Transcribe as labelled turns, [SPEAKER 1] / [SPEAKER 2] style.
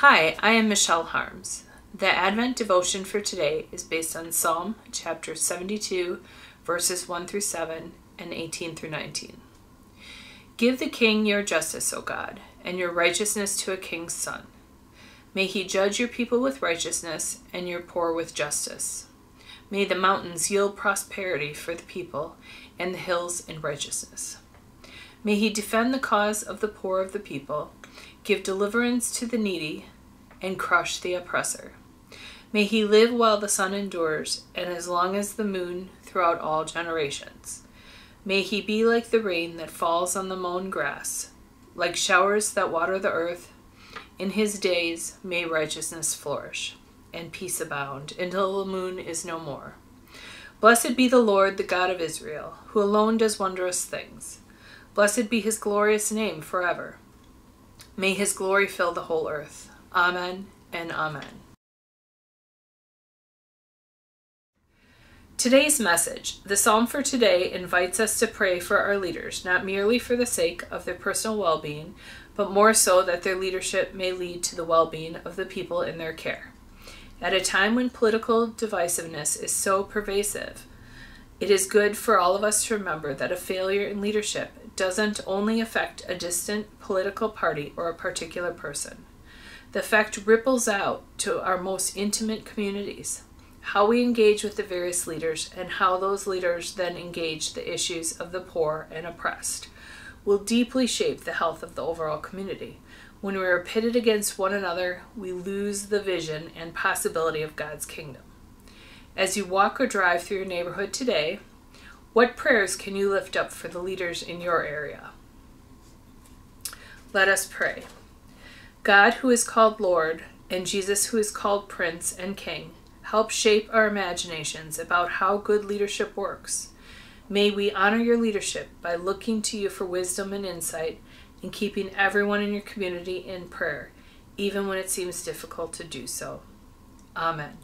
[SPEAKER 1] Hi, I am Michelle Harms. The Advent devotion for today is based on Psalm chapter 72, verses 1 through 7 and 18 through 19. Give the king your justice, O God, and your righteousness to a king's son. May he judge your people with righteousness and your poor with justice. May the mountains yield prosperity for the people and the hills in righteousness. May he defend the cause of the poor of the people give deliverance to the needy, and crush the oppressor. May he live while the sun endures, and as long as the moon throughout all generations. May he be like the rain that falls on the mown grass, like showers that water the earth. In his days may righteousness flourish, and peace abound, until the moon is no more. Blessed be the Lord, the God of Israel, who alone does wondrous things. Blessed be his glorious name forever. May his glory fill the whole earth. Amen and amen. Today's message. The psalm for today invites us to pray for our leaders, not merely for the sake of their personal well being, but more so that their leadership may lead to the well being of the people in their care. At a time when political divisiveness is so pervasive, it is good for all of us to remember that a failure in leadership doesn't only affect a distant political party or a particular person. The effect ripples out to our most intimate communities. How we engage with the various leaders and how those leaders then engage the issues of the poor and oppressed will deeply shape the health of the overall community. When we are pitted against one another, we lose the vision and possibility of God's kingdom. As you walk or drive through your neighborhood today, what prayers can you lift up for the leaders in your area? Let us pray. God, who is called Lord, and Jesus, who is called Prince and King, help shape our imaginations about how good leadership works. May we honor your leadership by looking to you for wisdom and insight and keeping everyone in your community in prayer, even when it seems difficult to do so. Amen.